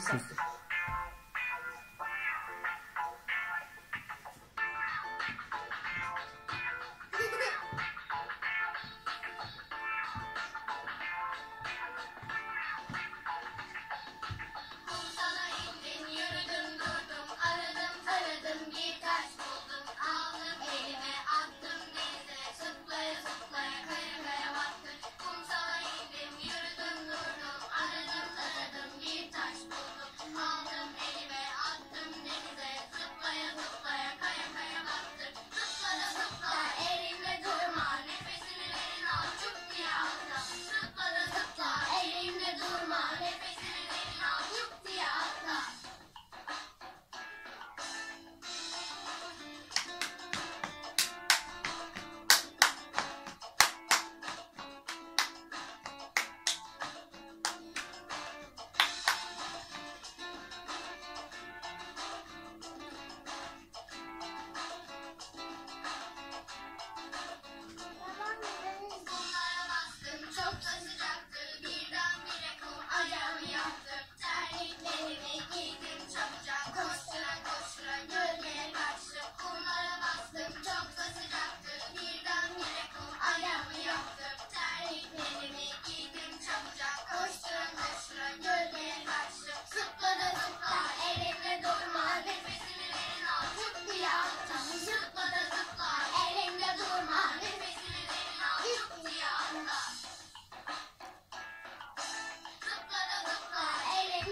sesli. Kumsala